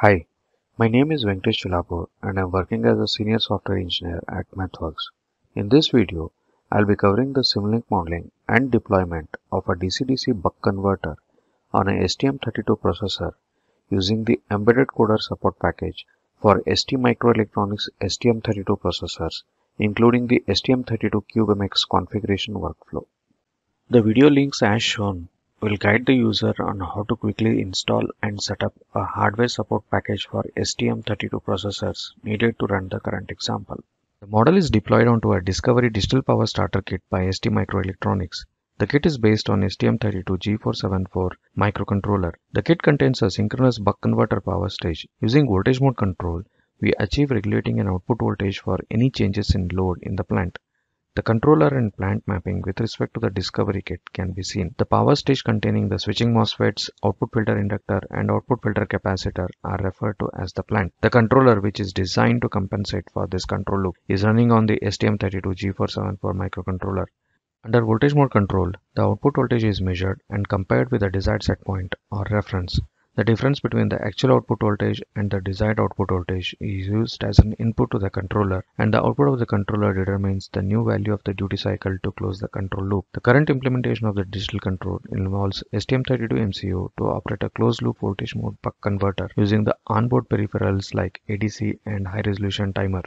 Hi, my name is Venkatesh Chulapur and I'm working as a senior software engineer at MathWorks. In this video, I'll be covering the Simulink modeling and deployment of a DC-DC buck converter on a STM32 processor using the Embedded Coder Support Package for ST Microelectronics STM32 processors, including the STM32CubeMX configuration workflow. The video links as shown will guide the user on how to quickly install and set up a hardware support package for STM32 processors needed to run the current example. The model is deployed onto a Discovery Digital Power Starter Kit by ST Microelectronics. The kit is based on STM32G474 microcontroller. The kit contains a synchronous buck converter power stage. Using voltage mode control, we achieve regulating an output voltage for any changes in load in the plant. The controller and plant mapping with respect to the Discovery kit can be seen. The power stage containing the switching MOSFETs, output filter inductor and output filter capacitor are referred to as the plant. The controller which is designed to compensate for this control loop is running on the STM32G474 microcontroller. Under voltage mode control, the output voltage is measured and compared with the desired set point or reference. The difference between the actual output voltage and the desired output voltage is used as an input to the controller and the output of the controller determines the new value of the duty cycle to close the control loop. The current implementation of the digital control involves STM32MCU to operate a closed loop voltage mode buck converter using the onboard peripherals like ADC and high resolution timer.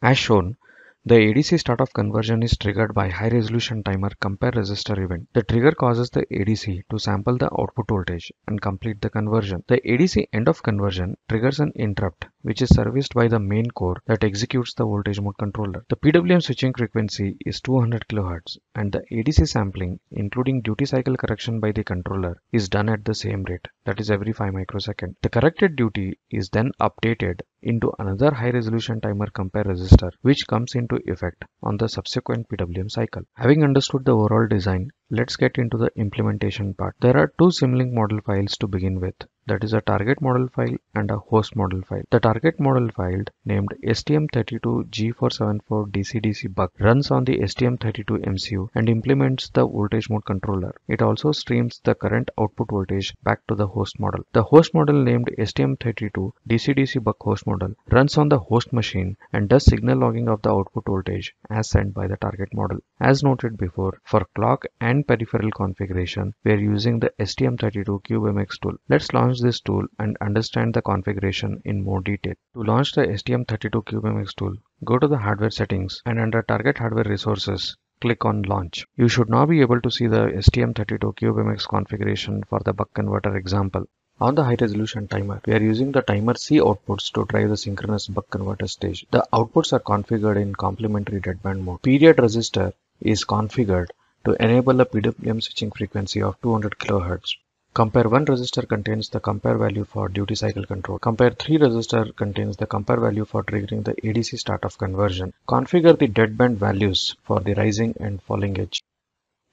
As shown, the ADC start of conversion is triggered by high resolution timer compare resistor event. The trigger causes the ADC to sample the output voltage and complete the conversion. The ADC end of conversion triggers an interrupt which is serviced by the main core that executes the voltage mode controller. The PWM switching frequency is 200 kHz and the ADC sampling including duty cycle correction by the controller is done at the same rate that is every 5 microsecond. The corrected duty is then updated into another high resolution timer compare resistor which comes into effect on the subsequent PWM cycle. Having understood the overall design, let's get into the implementation part. There are two Simulink model files to begin with that is a target model file and a host model file. The target model file named STM32G474 DC-DC buck runs on the STM32 MCU and implements the voltage mode controller. It also streams the current output voltage back to the host model. The host model named STM32 DC-DC buck host model runs on the host machine and does signal logging of the output voltage as sent by the target model. As noted before, for clock and peripheral configuration, we are using the STM32 CubeMX tool. Let's launch this tool and understand the configuration in more detail. To launch the STM32CubeMX tool, go to the hardware settings and under target hardware resources, click on launch. You should now be able to see the STM32CubeMX configuration for the buck converter example. On the high resolution timer, we are using the timer C outputs to drive the synchronous buck converter stage. The outputs are configured in complementary deadband mode. Period resistor is configured to enable a PWM switching frequency of 200 kHz. Compare 1 resistor contains the compare value for duty cycle control. Compare 3 resistor contains the compare value for triggering the ADC start of conversion. Configure the deadband values for the rising and falling edge.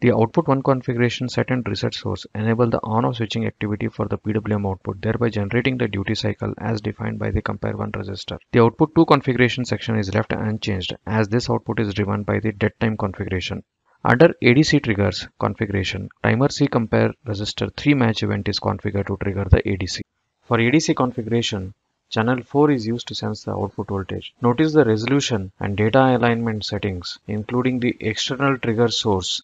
The output 1 configuration set and reset source enable the on-off switching activity for the PWM output, thereby generating the duty cycle as defined by the compare 1 resistor. The output 2 configuration section is left unchanged as this output is driven by the dead time configuration. Under ADC triggers configuration, timer C compare resistor 3 match event is configured to trigger the ADC. For ADC configuration, channel 4 is used to sense the output voltage. Notice the resolution and data alignment settings, including the external trigger source.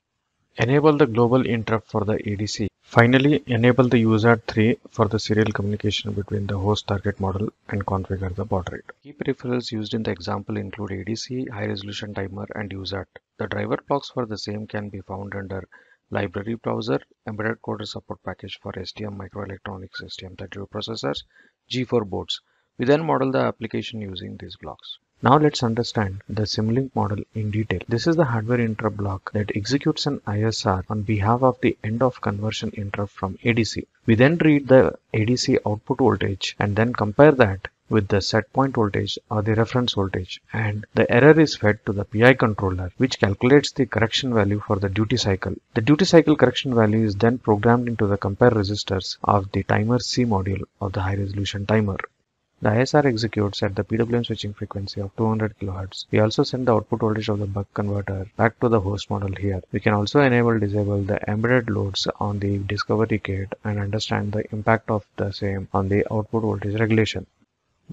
Enable the global interrupt for the ADC. Finally, enable the UART3 for the serial communication between the host target model and configure the baud rate. Key peripherals used in the example include ADC, high resolution timer and UART. The driver blocks for the same can be found under library browser, embedded coder support package for STM microelectronics STM32 processors, G4 boards. We then model the application using these blocks. Now let's understand the Simulink model in detail. This is the hardware interrupt block that executes an ISR on behalf of the end of conversion interrupt from ADC. We then read the ADC output voltage and then compare that with the set point voltage or the reference voltage and the error is fed to the PI controller which calculates the correction value for the duty cycle. The duty cycle correction value is then programmed into the compare resistors of the timer C module of the high resolution timer. The ISR executes at the PWM switching frequency of 200 kHz. We also send the output voltage of the buck converter back to the host model here. We can also enable disable the embedded loads on the discovery kit and understand the impact of the same on the output voltage regulation.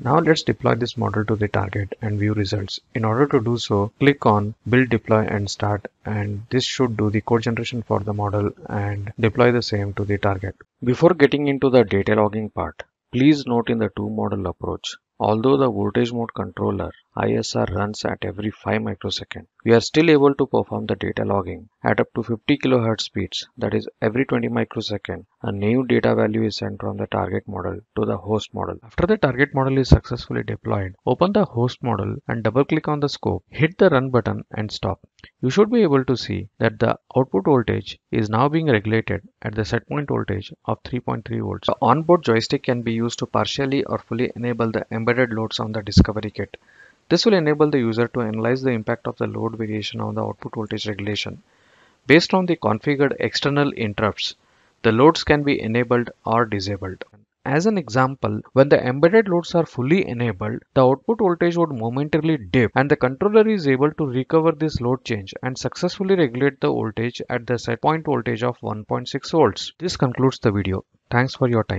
Now let's deploy this model to the target and view results. In order to do so, click on build deploy and start and this should do the code generation for the model and deploy the same to the target. Before getting into the data logging part, please note in the two model approach, although the voltage mode controller ISR runs at every 5 microsecond. We are still able to perform the data logging at up to 50 kHz speeds that is every 20 microsecond a new data value is sent from the target model to the host model. After the target model is successfully deployed, open the host model and double click on the scope, hit the run button and stop. You should be able to see that the output voltage is now being regulated at the set point voltage of 3.3 volts. The onboard joystick can be used to partially or fully enable the embedded loads on the discovery kit. This will enable the user to analyze the impact of the load variation on the output voltage regulation. Based on the configured external interrupts, the loads can be enabled or disabled. As an example, when the embedded loads are fully enabled, the output voltage would momentarily dip and the controller is able to recover this load change and successfully regulate the voltage at the set point voltage of 1.6 volts. This concludes the video. Thanks for your time.